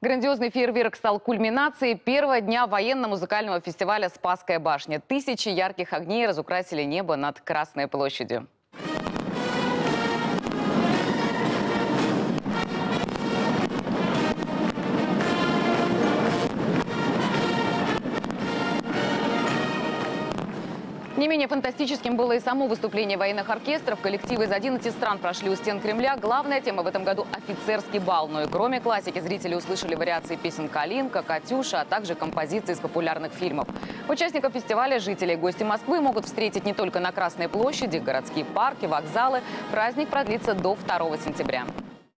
Грандиозный фейерверк стал кульминацией первого дня военно-музыкального фестиваля «Спасская башня». Тысячи ярких огней разукрасили небо над Красной площадью. Не менее фантастическим было и само выступление военных оркестров. Коллективы из 11 стран прошли у стен Кремля. Главная тема в этом году – офицерский бал. Но и кроме классики зрители услышали вариации песен «Калинка», «Катюша», а также композиции из популярных фильмов. Участников фестиваля жители и гости Москвы могут встретить не только на Красной площади, городские парки, вокзалы. Праздник продлится до 2 сентября.